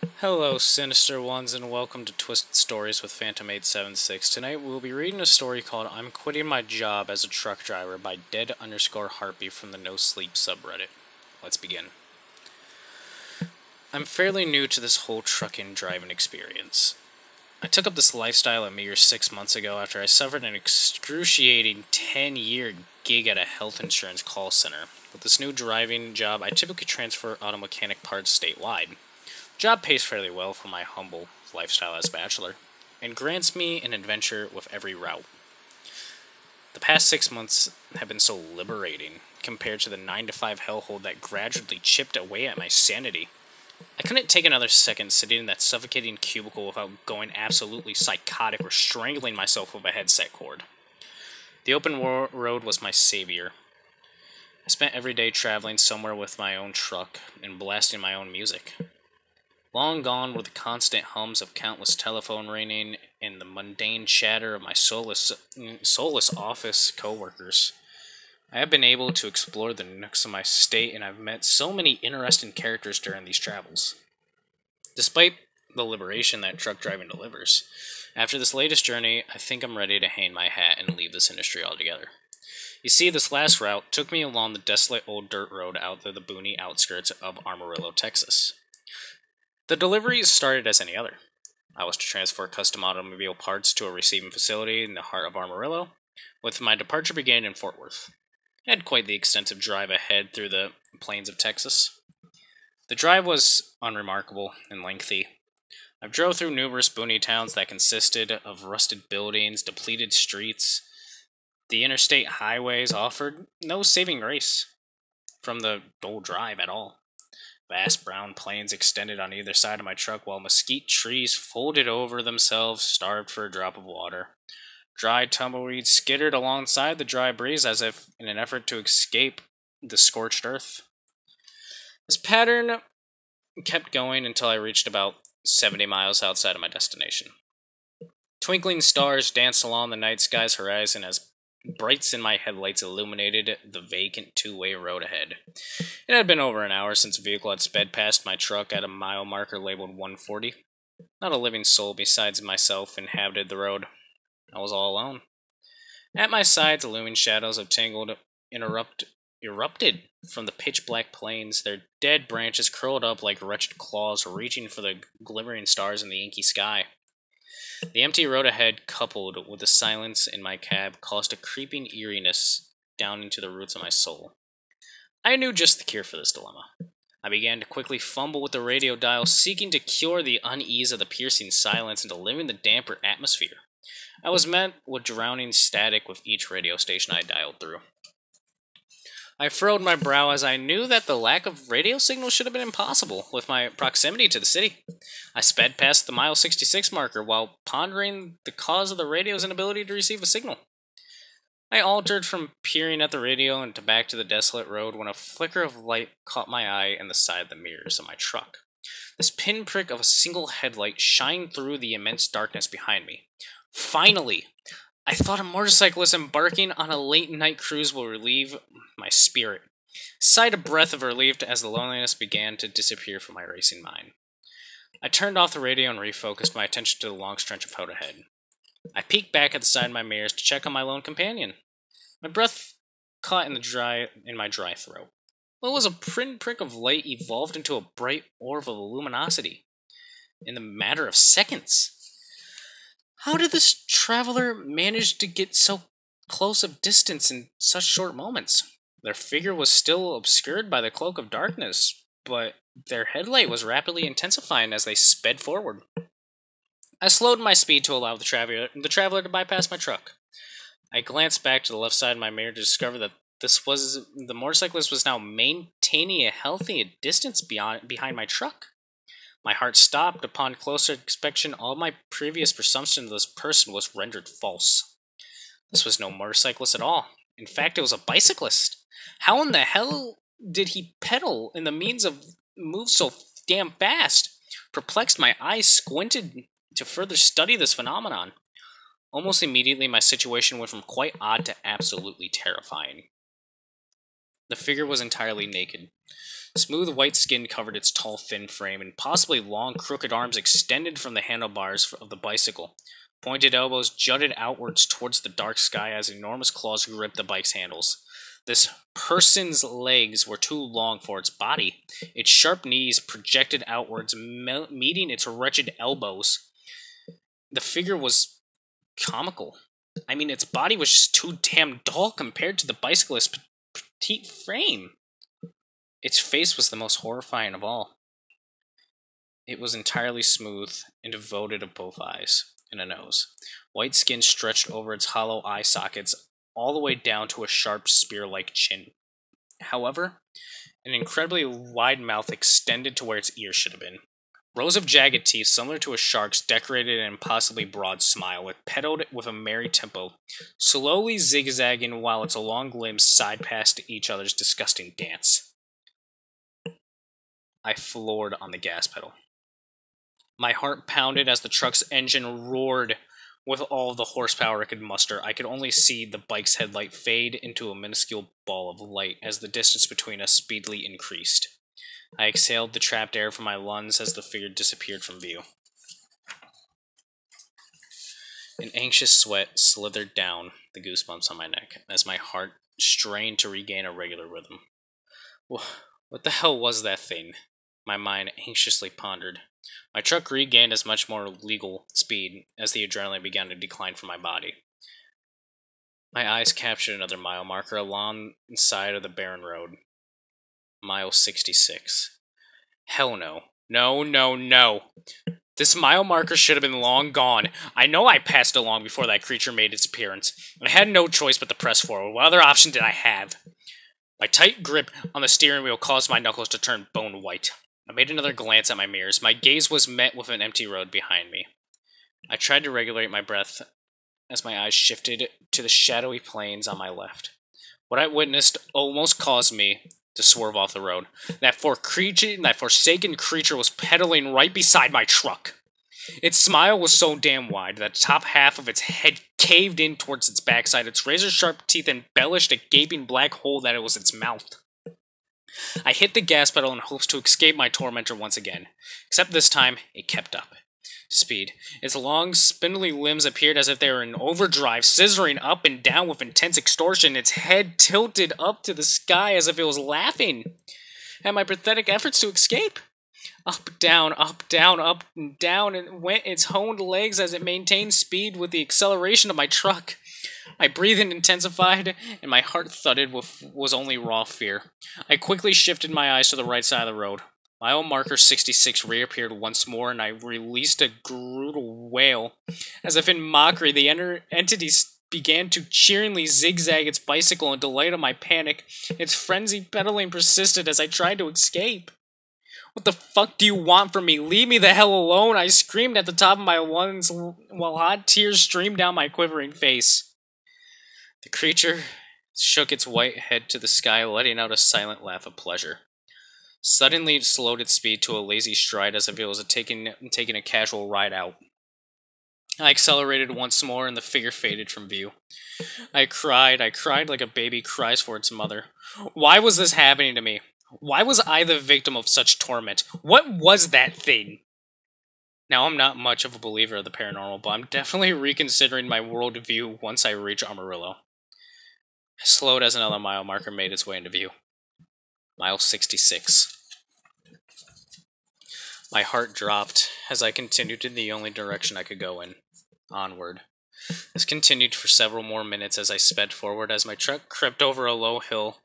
Hello, Sinister Ones, and welcome to Twisted Stories with Phantom 876. Tonight we'll be reading a story called I'm Quitting My Job as a Truck Driver by Dead underscore Harpy from the No Sleep subreddit. Let's begin. I'm fairly new to this whole trucking driving experience. I took up this lifestyle a mere six months ago after I suffered an excruciating 10 year gig at a health insurance call center. With this new driving job, I typically transfer auto mechanic parts statewide. Job pays fairly well for my humble lifestyle as a bachelor, and grants me an adventure with every route. The past six months have been so liberating compared to the 9 to 5 hellhole that gradually chipped away at my sanity. I couldn't take another second sitting in that suffocating cubicle without going absolutely psychotic or strangling myself with a headset cord. The open road was my savior. I spent every day traveling somewhere with my own truck and blasting my own music. Long gone were the constant hums of countless telephone ringing and the mundane chatter of my soulless, soulless office coworkers. I have been able to explore the nooks of my state, and I've met so many interesting characters during these travels. Despite the liberation that truck driving delivers, after this latest journey, I think I'm ready to hang my hat and leave this industry altogether. You see, this last route took me along the desolate old dirt road out to the boony outskirts of Amarillo, Texas. The deliveries started as any other. I was to transfer custom automobile parts to a receiving facility in the heart of Amarillo, with my departure beginning in Fort Worth. I had quite the extensive drive ahead through the plains of Texas. The drive was unremarkable and lengthy. I drove through numerous boony towns that consisted of rusted buildings, depleted streets. The interstate highways offered no saving grace from the dull drive at all. Vast brown plains extended on either side of my truck while mesquite trees folded over themselves, starved for a drop of water. Dry tumbleweed skittered alongside the dry breeze as if in an effort to escape the scorched earth. This pattern kept going until I reached about 70 miles outside of my destination. Twinkling stars danced along the night sky's horizon as Brights in my headlights illuminated the vacant two-way road ahead. It had been over an hour since a vehicle had sped past my truck at a mile marker labeled 140. Not a living soul besides myself inhabited the road. I was all alone. At my sides, the looming shadows of tangled interrupt erupted from the pitch black plains, their dead branches curled up like wretched claws reaching for the glimmering stars in the inky sky. The empty road ahead, coupled with the silence in my cab, caused a creeping eeriness down into the roots of my soul. I knew just the cure for this dilemma. I began to quickly fumble with the radio dial, seeking to cure the unease of the piercing silence and to live in the damper atmosphere. I was met with drowning static with each radio station I dialed through. I furrowed my brow as I knew that the lack of radio signal should have been impossible with my proximity to the city. I sped past the mile 66 marker while pondering the cause of the radio's inability to receive a signal. I altered from peering at the radio and to back to the desolate road when a flicker of light caught my eye in the side of the mirrors of my truck. This pinprick of a single headlight shined through the immense darkness behind me. Finally, I thought a motorcyclist embarking on a late night cruise will relieve my spirit. Sighed a breath of relief as the loneliness began to disappear from my racing mind. I turned off the radio and refocused my attention to the long stretch of road ahead. I peeked back at the side of my mirrors to check on my lone companion. My breath caught in the dry in my dry throat. What was a pinprick of light evolved into a bright orb of luminosity in the matter of seconds. How did this traveler manage to get so close of distance in such short moments? Their figure was still obscured by the cloak of darkness, but their headlight was rapidly intensifying as they sped forward. I slowed my speed to allow the traveler, the traveler to bypass my truck. I glanced back to the left side of my mirror to discover that this was the motorcyclist was now maintaining a healthy distance beyond behind my truck. My heart stopped upon closer inspection. All my previous presumption of this person was rendered false. This was no motorcyclist at all. In fact, it was a bicyclist. How in the hell did he pedal in the means of move so damn fast? Perplexed, my eyes squinted to further study this phenomenon. Almost immediately, my situation went from quite odd to absolutely terrifying. The figure was entirely naked. Smooth white skin covered its tall, thin frame, and possibly long, crooked arms extended from the handlebars of the bicycle. Pointed elbows jutted outwards towards the dark sky as enormous claws gripped the bike's handles. This person's legs were too long for its body. Its sharp knees projected outwards, me meeting its wretched elbows. The figure was comical. I mean, its body was just too damn dull compared to the bicyclist's petite frame. Its face was the most horrifying of all. It was entirely smooth and devoid of both eyes and a nose. White skin stretched over its hollow eye sockets all the way down to a sharp spear-like chin. However, an incredibly wide mouth extended to where its ears should have been. Rows of jagged teeth, similar to a shark's, decorated an impossibly broad smile, with pedaled with a merry tempo, slowly zigzagging while its long limbs side past each other's disgusting dance. I floored on the gas pedal. My heart pounded as the truck's engine roared with all the horsepower it could muster. I could only see the bike's headlight fade into a minuscule ball of light as the distance between us speedily increased. I exhaled the trapped air from my lungs as the figure disappeared from view. An anxious sweat slithered down the goosebumps on my neck as my heart strained to regain a regular rhythm. What the hell was that thing? My mind anxiously pondered. My truck regained as much more legal speed as the adrenaline began to decline from my body. My eyes captured another mile marker along the side of the barren road. Mile 66. Hell no. No, no, no. This mile marker should have been long gone. I know I passed along before that creature made its appearance. I had no choice but to press forward. What other option did I have? My tight grip on the steering wheel caused my knuckles to turn bone white. I made another glance at my mirrors. My gaze was met with an empty road behind me. I tried to regulate my breath as my eyes shifted to the shadowy plains on my left. What I witnessed almost caused me to swerve off the road. That for creature, that forsaken creature was pedaling right beside my truck. Its smile was so damn wide that the top half of its head caved in towards its backside. Its razor sharp teeth embellished a gaping black hole that it was its mouth. I hit the gas pedal in hopes to escape my tormentor once again, except this time it kept up. Speed. Its long, spindly limbs appeared as if they were in overdrive, scissoring up and down with intense extortion, its head tilted up to the sky as if it was laughing at my pathetic efforts to escape. Up, down, up, down, up, and down, and went its honed legs as it maintained speed with the acceleration of my truck. My breathing intensified, and my heart thudded with was only raw fear. I quickly shifted my eyes to the right side of the road. My Mile marker 66 reappeared once more, and I released a brutal wail. As if in mockery, the enter entity began to cheeringly zigzag its bicycle in delight of my panic. Its frenzied pedaling persisted as I tried to escape. What the fuck do you want from me? Leave me the hell alone! I screamed at the top of my lungs while hot tears streamed down my quivering face. The creature shook its white head to the sky, letting out a silent laugh of pleasure. Suddenly, it slowed its speed to a lazy stride as if it was taking, taking a casual ride out. I accelerated once more, and the figure faded from view. I cried, I cried like a baby cries for its mother. Why was this happening to me? Why was I the victim of such torment? What was that thing? Now, I'm not much of a believer of the paranormal, but I'm definitely reconsidering my worldview once I reach Amarillo slowed as another mile marker made its way into view. Mile 66. My heart dropped as I continued in the only direction I could go in onward. This continued for several more minutes as I sped forward as my truck crept over a low hill.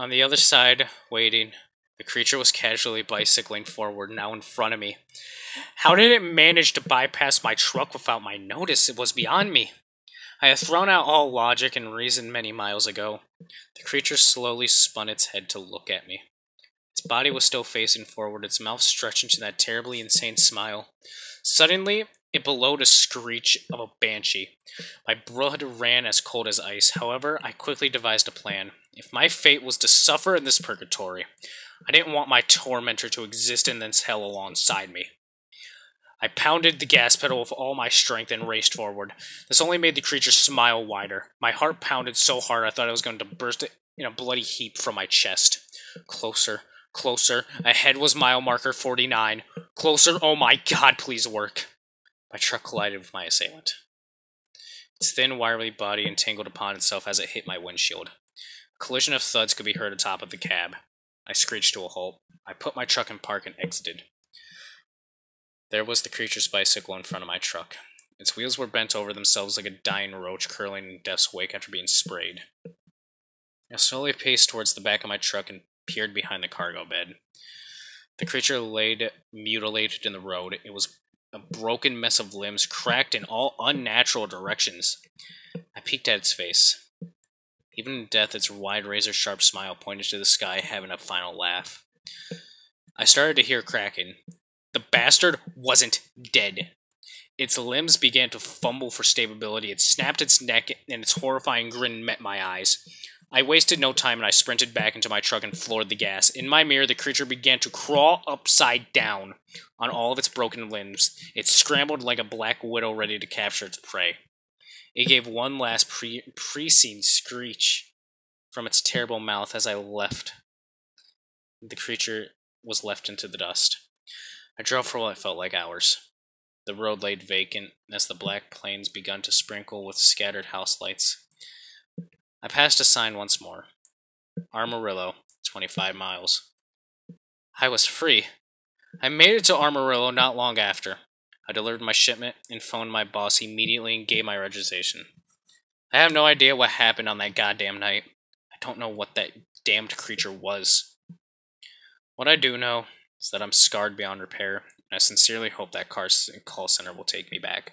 On the other side, waiting, the creature was casually bicycling forward, now in front of me. How did it manage to bypass my truck without my notice? It was beyond me. I had thrown out all logic and reason many miles ago. The creature slowly spun its head to look at me. Its body was still facing forward, its mouth stretched into that terribly insane smile. Suddenly, it bellowed a screech of a banshee. My blood ran as cold as ice. However, I quickly devised a plan. If my fate was to suffer in this purgatory, I didn't want my tormentor to exist in this hell alongside me. I pounded the gas pedal with all my strength and raced forward. This only made the creature smile wider. My heart pounded so hard I thought I was going to burst in a bloody heap from my chest. Closer, closer. Ahead was mile marker 49. Closer, oh my god, please work. My truck collided with my assailant. Its thin, wiry body entangled upon itself as it hit my windshield. A collision of thuds could be heard atop of the cab. I screeched to a halt. I put my truck in park and exited. There was the creature's bicycle in front of my truck. Its wheels were bent over themselves like a dying roach curling in death's wake after being sprayed. I slowly paced towards the back of my truck and peered behind the cargo bed. The creature laid mutilated in the road. It was a broken mess of limbs, cracked in all unnatural directions. I peeked at its face. Even in death, its wide, razor sharp smile pointed to the sky, having a final laugh. I started to hear cracking. The bastard wasn't dead. Its limbs began to fumble for stability. It snapped its neck, and its horrifying grin met my eyes. I wasted no time and I sprinted back into my truck and floored the gas. In my mirror, the creature began to crawl upside down on all of its broken limbs. It scrambled like a black widow ready to capture its prey. It gave one last pre scene screech from its terrible mouth as I left. The creature was left into the dust. I drove for what felt like hours. The road lay vacant as the black plains begun to sprinkle with scattered house lights. I passed a sign once more. Amarillo, 25 miles. I was free. I made it to Amarillo not long after. I delivered my shipment and phoned my boss immediately and gave my registration. I have no idea what happened on that goddamn night. I don't know what that damned creature was. What I do know is that I'm scarred beyond repair, and I sincerely hope that car call center will take me back.